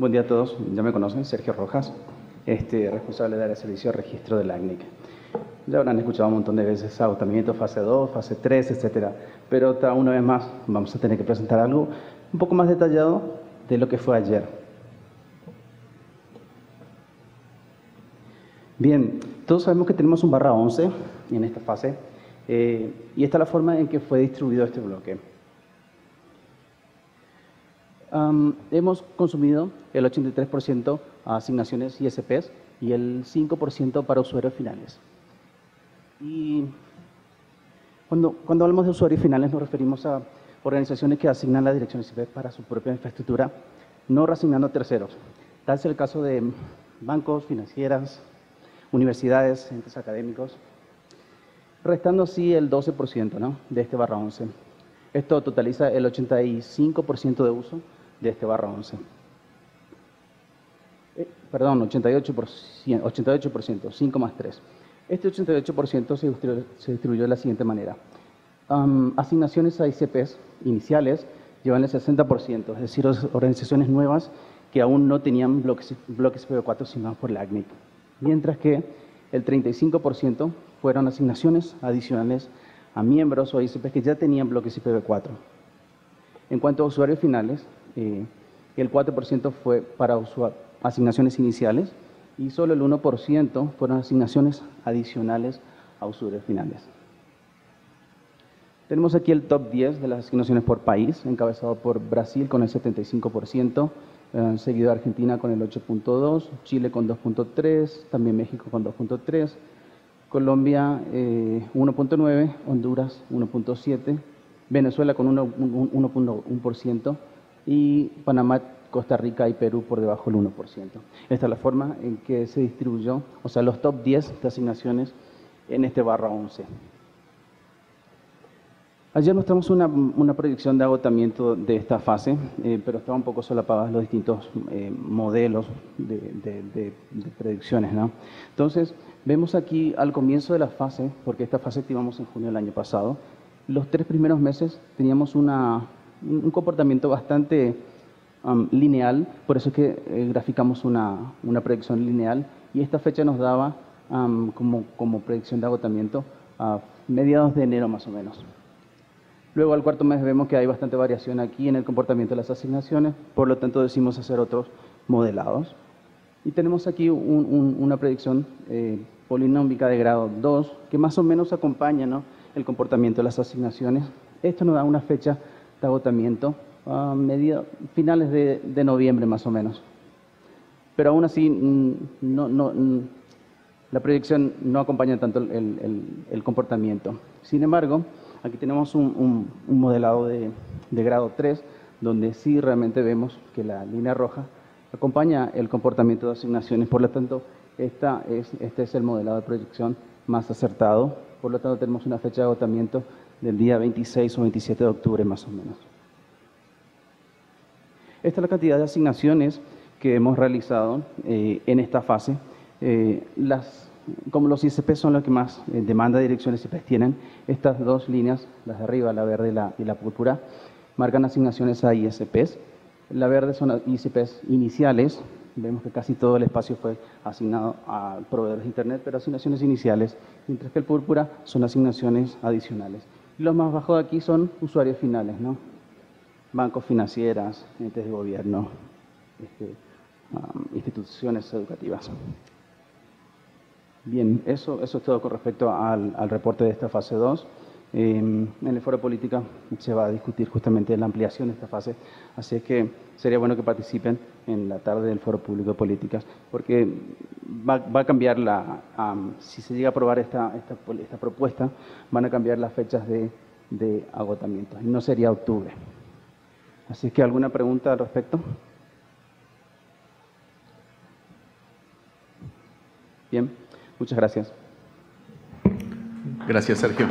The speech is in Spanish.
Buen día a todos, ya me conocen, Sergio Rojas, este, responsable del área de servicio de registro de la ACNIC. Ya habrán escuchado un montón de veces agotamiento fase 2, fase 3, etcétera, pero una vez más vamos a tener que presentar algo un poco más detallado de lo que fue ayer. Bien, todos sabemos que tenemos un barra 11 en esta fase eh, y esta es la forma en que fue distribuido este bloque. Hemos consumido el 83% a asignaciones ISPs y el 5% para usuarios finales. Y cuando, cuando hablamos de usuarios finales nos referimos a organizaciones que asignan la dirección ISP para su propia infraestructura, no reasignando a terceros. Tal es el caso de bancos, financieras, universidades, entes académicos, restando así el 12% ¿no? de este barra 11. Esto totaliza el 85% de uso de este barra 11. Eh, perdón, 88%, 88%, 5 más 3. Este 88% se distribuyó, se distribuyó, de la siguiente manera. asignaciones a ICPs iniciales llevan el 60%, es decir, organizaciones nuevas que aún no tenían bloques, bloques 4 sino por la ACNIC. Mientras que el 35% fueron asignaciones adicionales a miembros o ICPs que ya tenían bloques IPv4. En cuanto a usuarios finales, eh, el 4% fue para asignaciones iniciales y solo el 1% fueron asignaciones adicionales a usuarios finales. Tenemos aquí el top 10 de las asignaciones por país, encabezado por Brasil con el 75%, eh, seguido Argentina con el 8.2%, Chile con 2.3%, también México con 2.3%, Colombia 1.9%, eh, Honduras 1.7%, Venezuela con 1.1% y Panamá, Costa Rica y Perú por debajo del 1%. Esta es la forma en que se distribuyó, o sea, los top 10 de asignaciones en este barra 11. Ayer mostramos una, una predicción de agotamiento de esta fase, eh, pero estaba un poco solapadas los distintos eh, modelos de, predicciones. ¿no? Entonces, vemos aquí al comienzo de la fase, porque esta fase activamos en junio del año pasado, los tres primeros meses teníamos una, un comportamiento bastante um, lineal, por eso es que eh, graficamos una, una, predicción lineal, y esta fecha nos daba um, como, como predicción de agotamiento a mediados de enero más o menos. Luego al cuarto mes vemos que hay bastante variación aquí en el comportamiento de las asignaciones, por lo tanto decimos hacer otros modelados. Y tenemos aquí una predicción eh, polinómica de grado 2 que más o menos acompaña el comportamiento de las asignaciones. Esto nos da una fecha de agotamiento a finales de, noviembre más o menos. Pero aún así mm, mm, la predicción no acompaña tanto el comportamiento. Sin embargo, Aquí tenemos un, modelado de, grado 3, donde sí realmente vemos que la línea roja acompaña el comportamiento de asignaciones. Por lo tanto, esta es, este es el modelado de proyección más acertado. Por lo tanto, tenemos una fecha de agotamiento del día 26 o 27 de octubre más o menos. Esta es la cantidad de asignaciones que hemos realizado eh, en esta fase. Eh, las como los ISP son los que más eh, demanda de direcciones ISP tienen, estas dos líneas, las de arriba, la verde y la, y la púrpura, marcan asignaciones a ISPs. La verde son ISPs iniciales, vemos que casi todo el espacio fue asignado a proveedores de Internet, pero asignaciones iniciales, mientras que el púrpura son asignaciones adicionales. Los más bajos de aquí son usuarios finales, ¿no? bancos financieras, entes de gobierno, este, instituciones educativas. Bien, eso, eso es todo con respecto al, reporte de esta fase 2. Em, en el foro de política se va a discutir justamente la ampliación de esta fase, así que sería bueno que participen en la tarde del foro público de políticas, porque va, a cambiar la, si se llega a aprobar esta, esta, propuesta, van a cambiar las fechas de, agotamiento, no sería octubre. Así que, ¿alguna pregunta al respecto? Bien. Muchas gracias. Gracias, Sergio.